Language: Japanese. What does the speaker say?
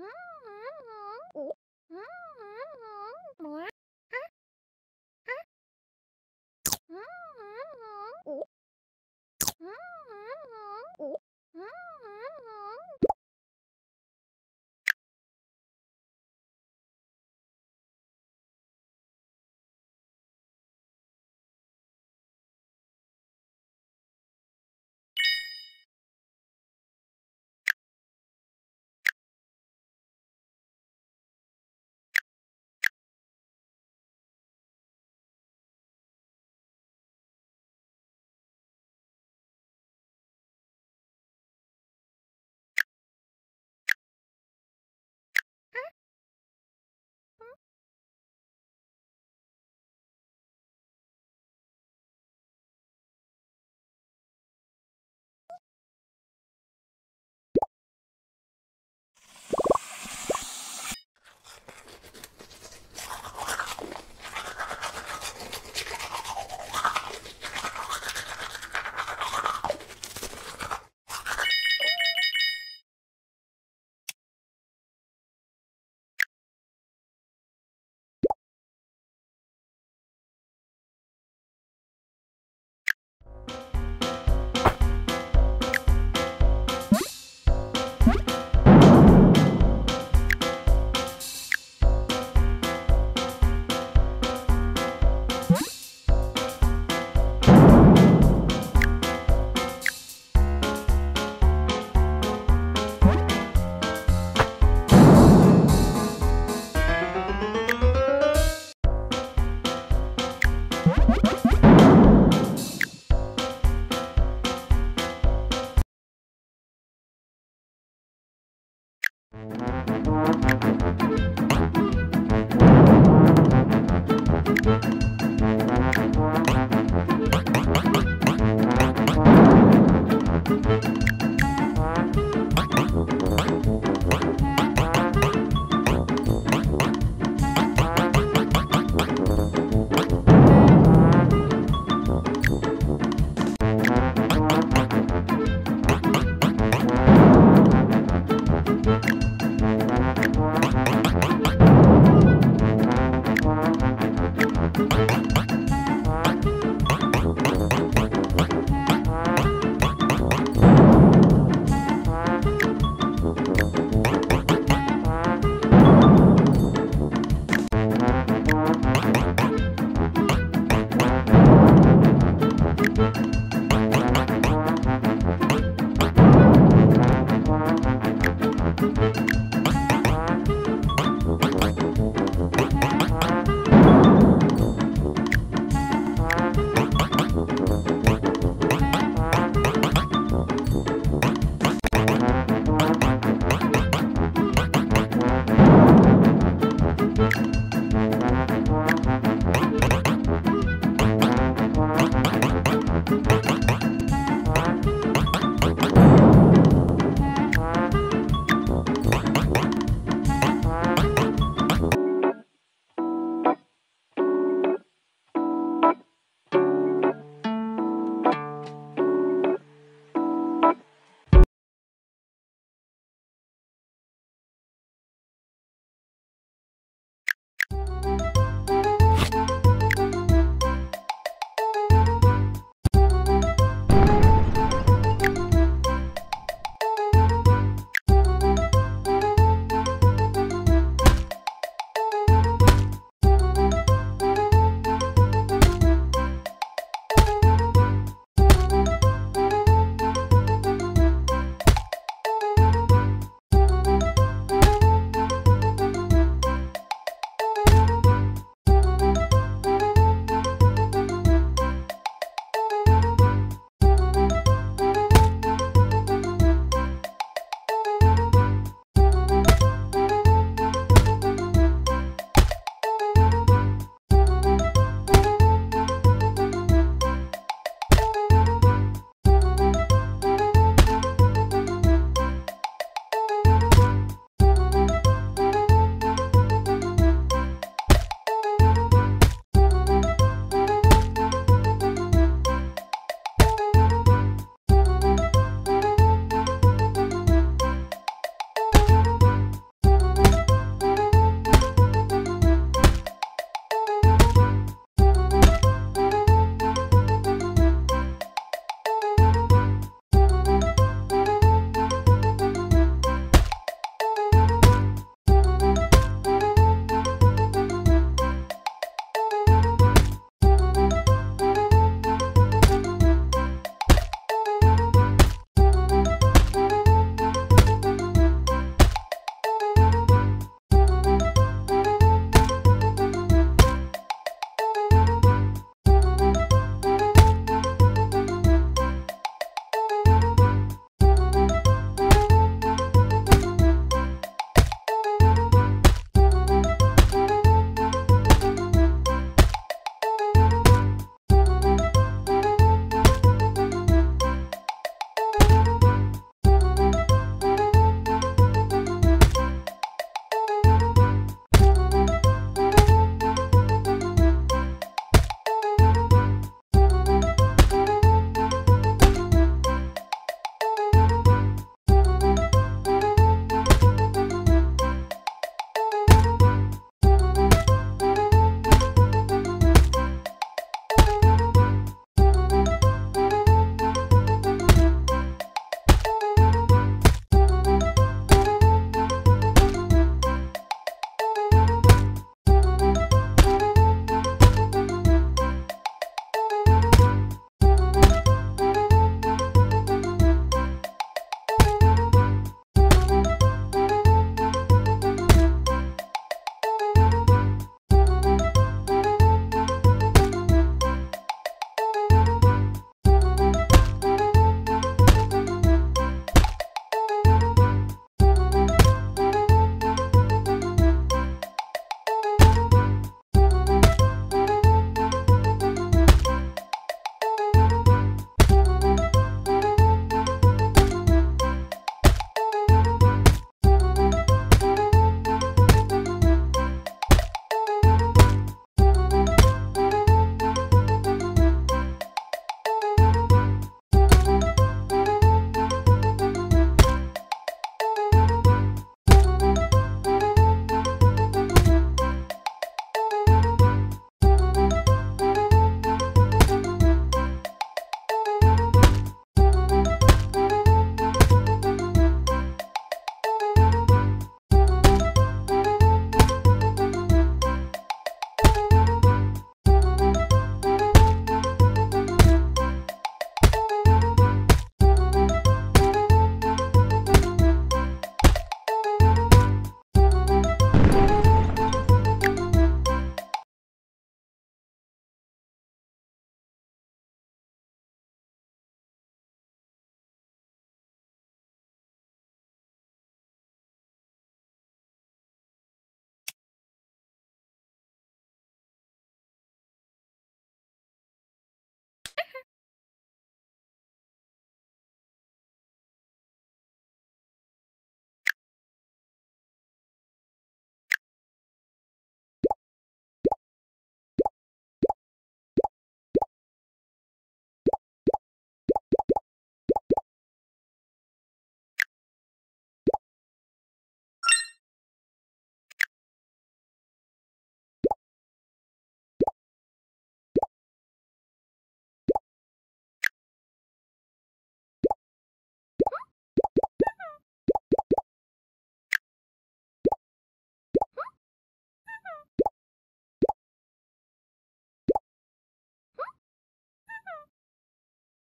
Huh? You